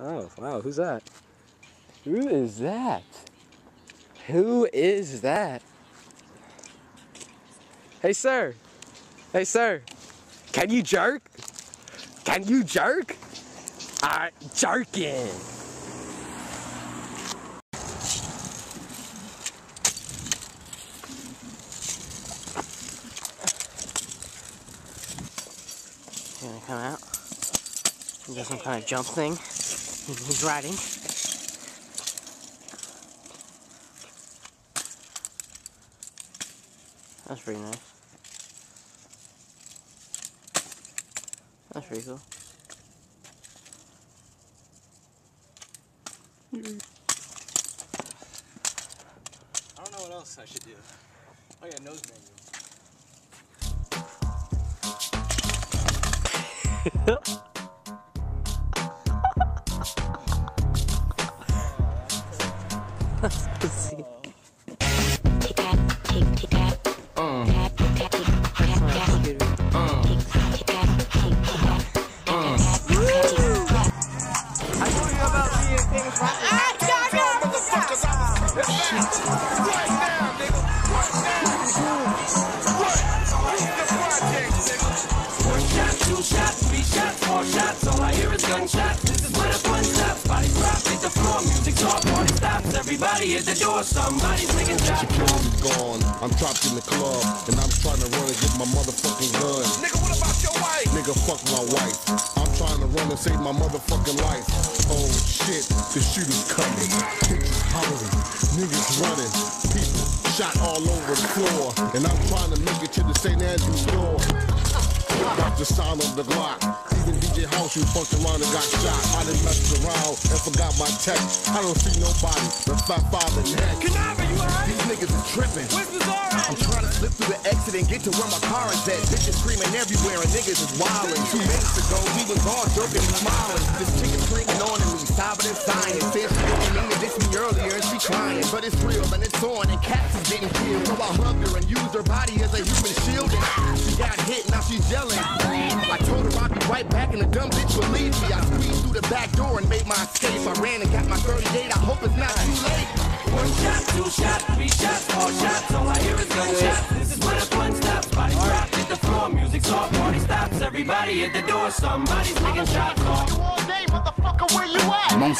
Oh, wow, who's that? Who is that? Who is that? Hey, sir. Hey, sir. Can you jerk? Can you jerk? Alright, jerking. Gonna come out do some kind of jump thing. He's riding. That's pretty nice. That's pretty cool. I don't know what else I should do. Oh yeah, nose manual. is gunshots. This is where the fun stops. Bodies drop, hit the floor. Music's off. Everybody at the door. Somebody's taking shots. Security's gone. I'm trapped in the club, and I'm trying to run and get my motherfucking gun. Nigga, what about your wife? Nigga, fuck my wife. I'm trying to run and save my motherfucking life. Oh shit, the shooter's coming. Bitches hollering, niggas running, people shot all over the floor, and I'm trying to make it to the St. Andrews door. The sound of the Glock. Even DJ House, who fucked around and got shot. I done messed around and forgot my text. I don't see nobody but Fat Father next. Kuniva, you alright? These niggas is tripping. Where's Bizarro? I'm trying to slip through the exit and get to where my car is at. Bitches screaming everywhere and niggas is wildin'. Two minutes ago, we was all joking and smiling. This chicken clinging on to me, sobbing and sighing. Said she didn't mean to diss me earlier she crying. But it's real and it's on and cats is getting killed. So I hugged her and used her body as a human shield. And she got hit, now she's yelling. I told her I'd be right back and the dumb bitch believed me. I squeezed through the back door and made my escape. I ran and got my 38. I hope it's not too late. One shot, two shots, three shots, four shots. All I hear is gunshots. This is where the fun stops. Bodies drop, hit the floor. Music's off, party stops. Everybody at the door. Somebody's taking shots. Off. All day, motherfucker, where you at?